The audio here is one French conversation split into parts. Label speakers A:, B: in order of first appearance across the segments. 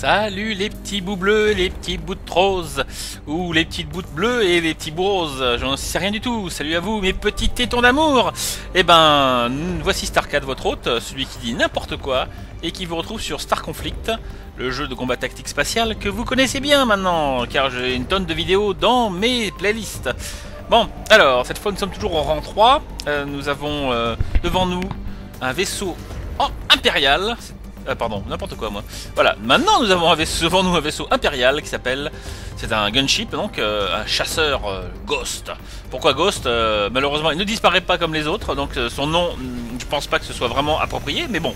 A: Salut les petits bouts bleus, les petits bouts de rose, ou les petites bouts bleues et les petits bouts roses, j'en sais rien du tout. Salut à vous mes petits tétons d'amour. Eh ben, voici Starcade, votre hôte, celui qui dit n'importe quoi, et qui vous retrouve sur Star Conflict, le jeu de combat tactique spatial que vous connaissez bien maintenant, car j'ai une tonne de vidéos dans mes playlists. Bon, alors, cette fois nous sommes toujours en rang 3, euh, nous avons euh, devant nous un vaisseau impérial, euh, pardon, n'importe quoi moi. Voilà, maintenant nous avons un vaisseau, devant nous un vaisseau impérial qui s'appelle, c'est un gunship, donc euh, un chasseur euh, Ghost. Pourquoi Ghost? Malheureusement, il ne disparaît pas comme les autres, donc son nom, je pense pas que ce soit vraiment approprié, mais bon.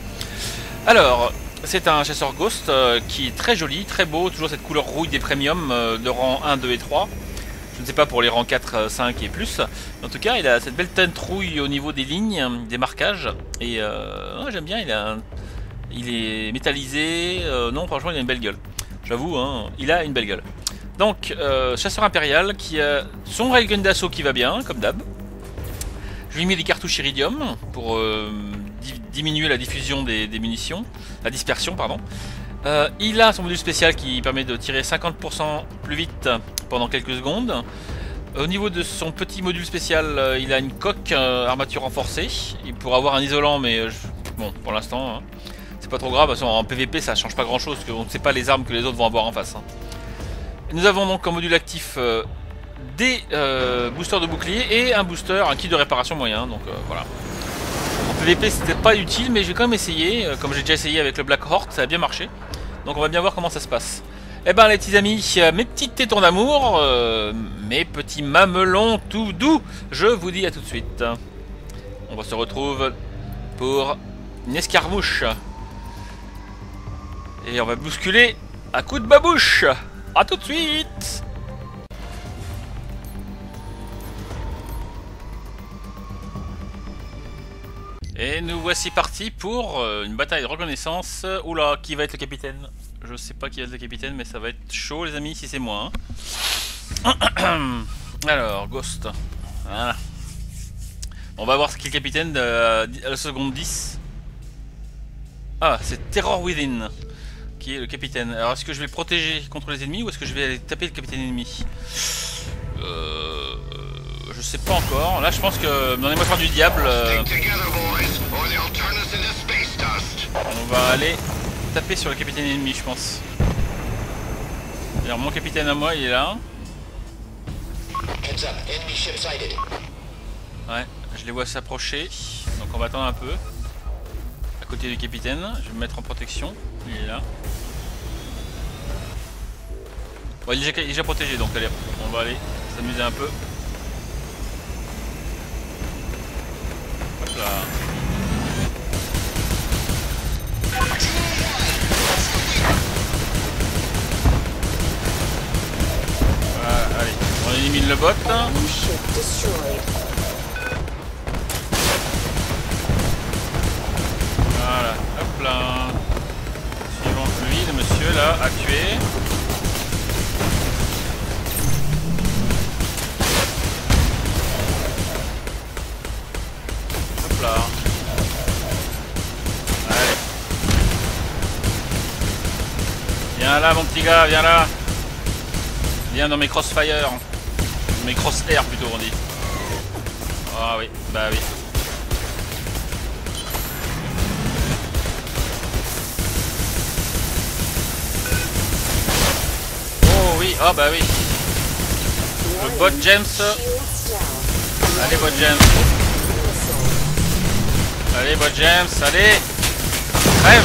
A: Alors, c'est un chasseur Ghost qui est très joli, très beau, toujours cette couleur rouille des premiums de rang 1, 2 et 3. Je ne sais pas pour les rangs 4, 5 et plus. En tout cas, il a cette belle teinte rouille au niveau des lignes, des marquages. Et j'aime bien, il a un il est métallisé. Euh, non, franchement, il a une belle gueule. J'avoue, hein, il a une belle gueule. Donc, euh, chasseur impérial qui a son railgun d'assaut qui va bien, comme d'hab. Je lui mis des cartouches iridium pour euh, diminuer la diffusion des, munitions, la dispersion, pardon. il a son module spécial qui permet de tirer 50% plus vite pendant quelques secondes. Au niveau de son petit module spécial, il a une coque armature renforcée. Il pourra avoir un isolant, mais bon, pour l'instant, hein pas trop grave, en PVP ça change pas grand chose, parce qu'on ne sait pas les armes que les autres vont avoir en face. Hein. Nous avons donc en module actif euh, des euh, boosters de bouclier et un booster, un kit de réparation moyen, donc euh, voilà. En PVP c'était pas utile, mais j'ai quand même essayé, comme j'ai déjà essayé avec le Black Hawk, ça a bien marché. Donc on va bien voir comment ça se passe. Eh ben les petits amis, mes petites tétons d'amour, mes petits mamelons tout doux, je vous dis à tout de suite. On va se retrouver pour une escarmouche. Et on va bousculer à coup de babouche A tout de suite Et nous voici partis pour euh, une bataille de reconnaissance. Oula, qui va être le capitaine? Je sais pas qui va être le capitaine, mais ça va être chaud les amis si c'est moi. Hein. Alors, Ghost. Voilà. On va voir ce qui est le capitaine à la seconde 10. Ah, c'est Terror Within le capitaine. Alors est-ce que je vais protéger contre les ennemis ou est-ce que je vais aller taper le capitaine ennemi euh, Je sais pas encore. Là je pense que dans les moissons du diable, euh, on va aller taper sur le capitaine ennemi je pense. Alors mon capitaine à moi il est là. Ouais, je les vois s'approcher. Donc on va attendre un peu. À côté du capitaine, je vais me mettre en protection. Il est là. Bon, il, est déjà, protégé donc allez, on va aller s'amuser un peu. Hop là. Voilà, allez, on élimine le bot. Le monsieur là, a tué. Viens là mon petit gars, viens là. Viens dans mes crossfire. Mes cross-air plutôt on dit. Ah oui, bah oui. Ah bah oui. Le bot James. Allez bot James. Allez bot James, allez. Crève.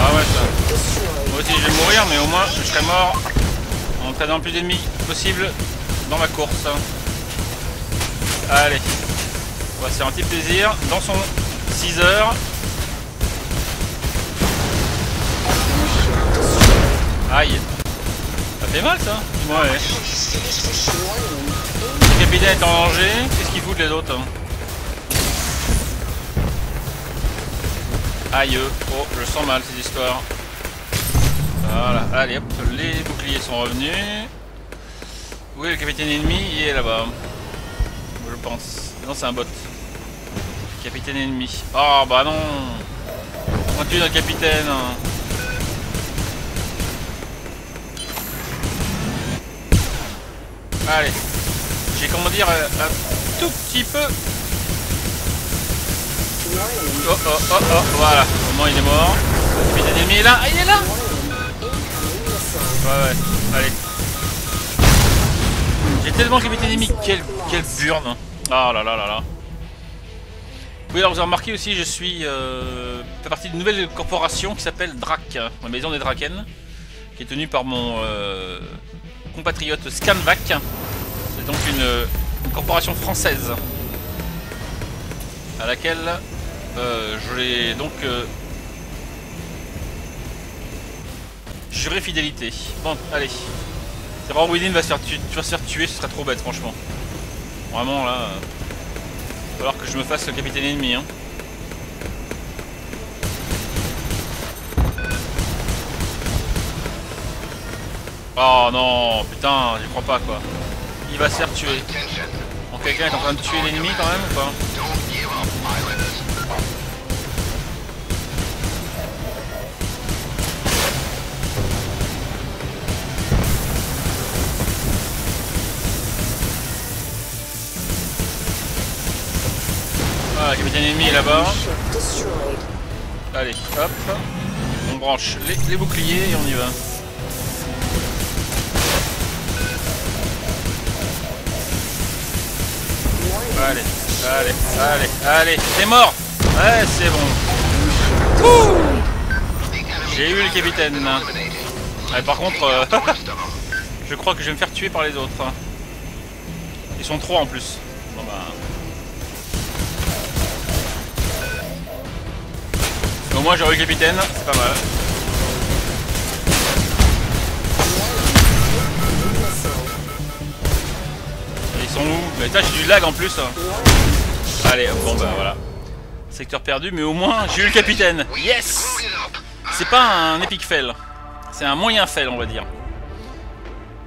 A: Ah ouais ça. Moi aussi je vais mourir mais au moins je serai mort en traînant plus d'ennemis possible dans ma course. Allez. On va se faire un petit plaisir dans son 6 heures. Aïe. Fait mal ça Ouais. Le capitaine est en danger. Qu'est-ce qu'il fout les autres hein Aïe. Oh, je sens mal cette histoire. Voilà, allez hop, les boucliers sont revenus. Où est le capitaine ennemi? Il est là-bas. Je pense. Non, c'est un bot. Capitaine ennemi. Oh bah non On tue notre capitaine Allez. J'ai comment dire euh, un tout petit peu. Oh oh oh oh, voilà. Au moment il est mort. Le capitaine ennemi est là. Ah, il est là Ouais ouais, allez. J'ai tellement de capitaine ennemi. Quelle, quelle burne. Ah là là là là. Oui, alors vous avez remarqué aussi, je suis euh, fait partie d'une nouvelle corporation qui s'appelle DRAC, la maison des Draken, qui est tenue par mon euh, compatriote Scanvac. C'est donc une, corporation française à laquelle euh, je l'ai donc euh, juré fidélité. Bon, allez. C'est vraiment Widin va se faire tuer, tu vas se faire tuer, ce serait trop bête, franchement. Vraiment là. Euh, va falloir que je me fasse le capitaine ennemi. Hein. Oh non, putain, j'y crois pas quoi. Il va se faire tuer. Bon, quelqu'un est en train de tuer l'ennemi quand même ou pas Ah, capitaine ennemi est là-bas. Allez, hop. On branche les boucliers et on y va. Allez, allez, allez, allez, c'est mort Ouais, c'est bon. J'ai eu le capitaine. Par contre, euh, je crois que je vais me faire tuer par les autres. Ils sont trois en plus. Bon bah... Au moins j'aurai eu le capitaine, c'est pas mal. Mais putain j'ai du lag en plus hein. Allez bon bah voilà. Secteur perdu mais au moins j'ai eu le capitaine. Yes. C'est pas un epic fail. C'est un moyen fail on va dire.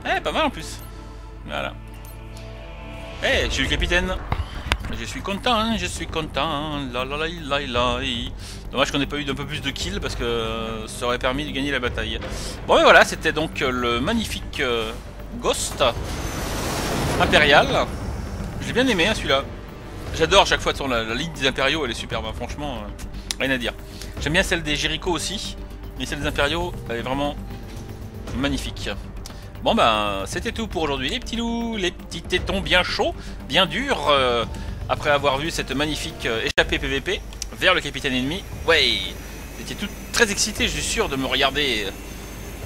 A: Eh pas mal en plus. Voilà. Eh j'ai eu le capitaine. Je suis content, hein, je suis content. La la la la la. Dommage qu'on n'ait pas eu d'un peu plus de kills parce que ça aurait permis de gagner la bataille. Bon et voilà, c'était donc le magnifique euh, Ghost impérial. Je l'ai bien aimé hein, celui-là. J'adore chaque fois la, ligue des impériaux, elle est superbe, hein, franchement, euh, rien à dire. J'aime bien celle des Jericho aussi, mais celle des impériaux, elle est vraiment magnifique. Bon ben, c'était tout pour aujourd'hui les petits loups, les petits tétons bien chauds, bien durs, euh, après avoir vu cette magnifique euh, échappée PVP vers le capitaine ennemi. Ouais, j'étais tout très excité, je suis sûr, de me regarder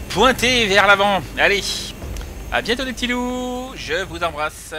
A: pointer vers l'avant. Allez, à bientôt les petits loups, je vous embrasse.